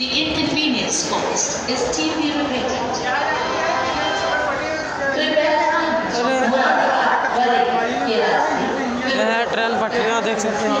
The inconvenience caused is deeply regretted. Train पटरियाँ देख सकते हैं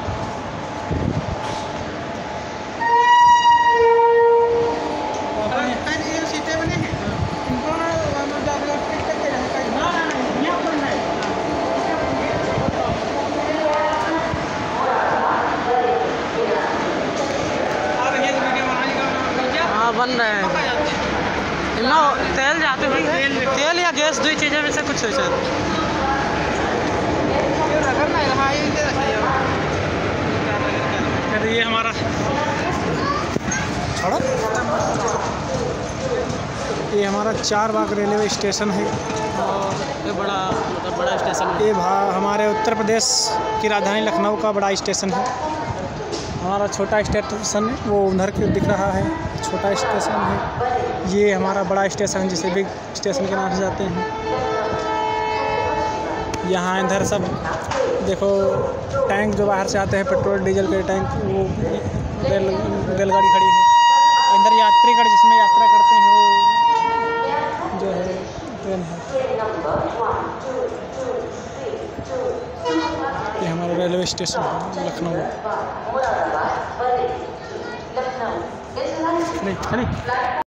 बन रहे हैं। इनमें तेल जाते होंगे तेल या गैस दो चीज़ें में से कुछ हो रहा ये हमारा छोड़ो ये हमारा चार बाग रेलवे स्टेशन है। और ये बड़ा मतलब बड़ा स्टेशन है। ये भा हमारे उत्तर प्रदेश की राजधानी लखनऊ का बड़ा स्टेशन है। हमारा छोटा स्टेशन है, वो उधर के दिख रहा है, छोटा स्टेशन है। ये हमारा बड़ा स्टेशन, जिसे बिग स्टेशन के नाम से जाते हैं। यहाँ इधर सब, देखो, टैंक जो बाहर से आते हैं, पेट्रोल, डीजल के टैंक, वो रेल, रेलगाड़ी खड़ी है। इधर यात्रीगढ़ जिसमें यात्रा करते हैं, वो जो है, ट्रेन है। ये हमारा रेलवे स्टेशन है, लखनऊ। 来